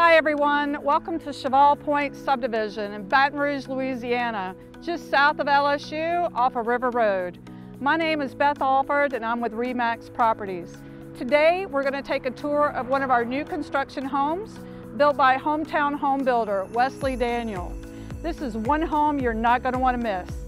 Hi everyone, welcome to Cheval Point subdivision in Baton Rouge, Louisiana, just south of LSU off of River Road. My name is Beth Alford and I'm with Remax Properties. Today we're going to take a tour of one of our new construction homes built by hometown home builder Wesley Daniel. This is one home you're not going to want to miss.